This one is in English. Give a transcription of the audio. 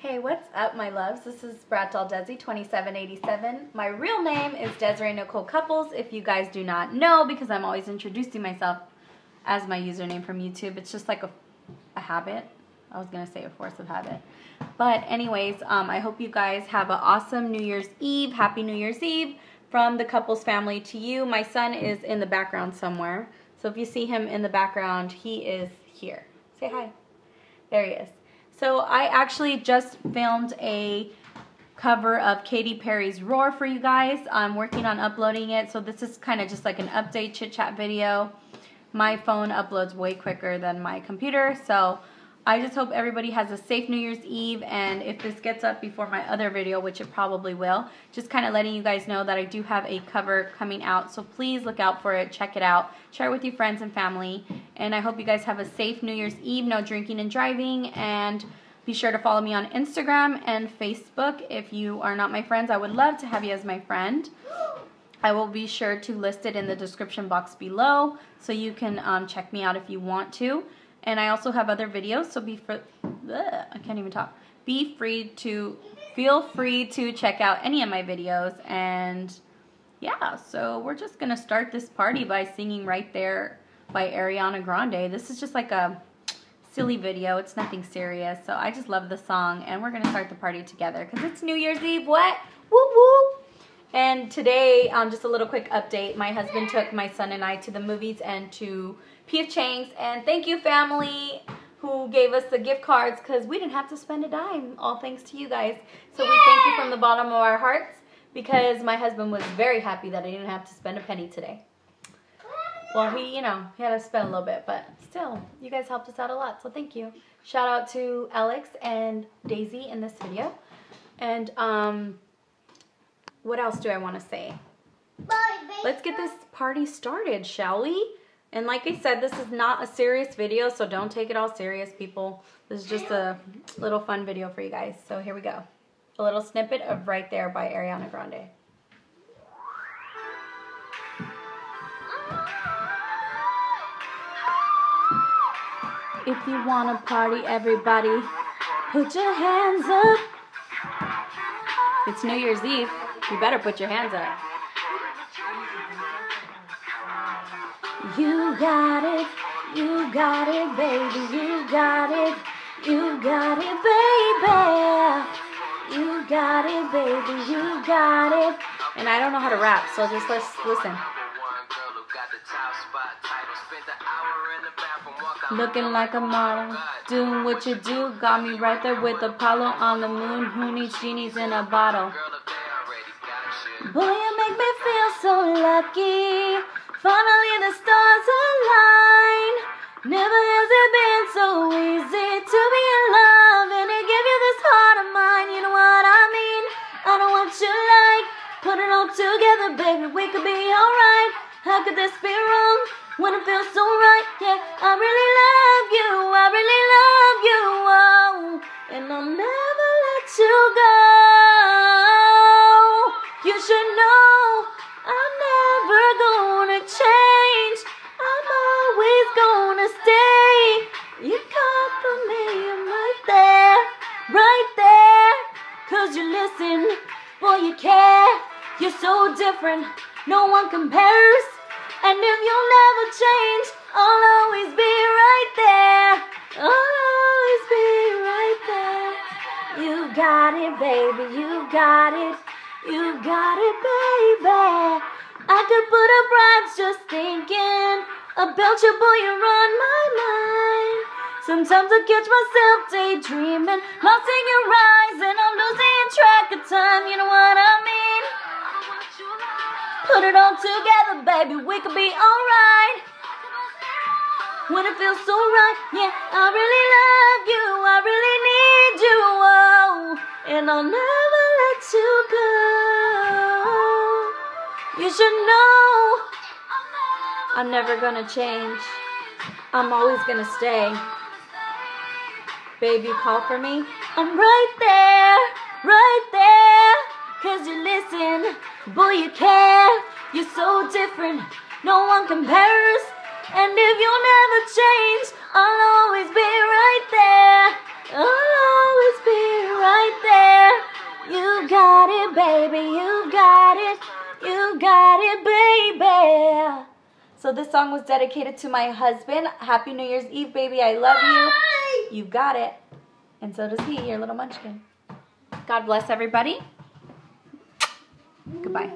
Hey, what's up, my loves? This is Brat Doll Dezzy 2787. My real name is Desiree Nichole Cupples, if you guys do not know, because I'm always introducing myself as my username from YouTube. It's just like a, a habit. I was going to say a force of habit. But anyways, um, I hope you guys have an awesome New Year's Eve. Happy New Year's Eve from the Cupples family to you. My son is in the background somewhere. So if you see him in the background, he is here. Say hi. There he is. So I actually just filmed a cover of Katy Perry's Roar for you guys. I'm working on uploading it, so this is kind of just like an update chit chat video. My phone uploads way quicker than my computer, so I just hope everybody has a safe New Year's Eve, and if this gets up before my other video, which it probably will, just kind of letting you guys know that I do have a cover coming out, so please look out for it, check it out, share it with your friends and family, and I hope you guys have a safe New Year's Eve, no drinking and driving, and be sure to follow me on Instagram and Facebook. If you are not my friends, I would love to have you as my friend. I will be sure to list it in the description box below so you can um, check me out if you want to. And I also have other videos, so be for I can't even talk. Be free to feel free to check out any of my videos and yeah, so we're just going to start this party by singing Right There by Ariana Grande. This is just like a silly video. It's nothing serious. So I just love the song and we're going to start the party together because it's New Year's Eve. What? Woo woo. And today, um, just a little quick update. My husband took my son and I to the movies and to P.F. Chang's. And thank you, family, who gave us the gift cards because we didn't have to spend a dime. All thanks to you guys. So we thank you from the bottom of our hearts because my husband was very happy that I didn't have to spend a penny today. Well, he, you know, he had to spend a little bit, but still, you guys helped us out a lot, so thank you. Shout out to Alex and Daisy in this video. And, um, what else do I want to say? Let's get this party started, shall we? And like I said, this is not a serious video, so don't take it all serious, people. This is just a little fun video for you guys. So here we go. A little snippet of Right There by Ariana Grande. If you wanna party, everybody, put your hands up. It's New Year's Eve. You better put your hands up. You got it, you got it, baby, you got it, you got it, baby. You got it, baby, you got it. And I don't know how to rap, so just let's listen. Looking like a model, doing what you do. Got me right there with Apollo on the moon. Who needs genies in a bottle? Boy, you make me feel so lucky. Finally, the stars align. Never has it been so easy to be in love and to give you this heart of mine. You know what I mean? I know what you like. Put it all together, baby. We could be alright. How could this be wrong? when it feels so right. Yeah, I really love you, I really love you, oh, and I'll never let you go. You should know I'm never gonna change. I'm always gonna stay. You come for me, I'm right there, right there. Cause you listen, boy, you care. You're so different, no one compares. And if you'll never change, I'll always be right there. I'll always be right there. You got it, baby, you got it. You got it, baby. I could put up rhymes just thinking about you, boy, you're on my mind. Sometimes I catch myself daydreaming, lost in your eyes, and I'm losing track of time. You know what I mean? Put it all together, baby, we could be alright. When it feels so right, yeah, I really love you, I really need you, oh, and I'll never You should know I'm never gonna change. I'm always gonna stay. Baby, call for me. I'm right there, right there. Cause you listen, boy, you care. You're so different, no one compares. And if you'll never change, I'll always be right there. I'll always be right there. You got it, baby, you got it, baby. So this song was dedicated to my husband. Happy New Year's Eve, baby. I love you. You got it. And so does he, your little munchkin. God bless everybody. Goodbye.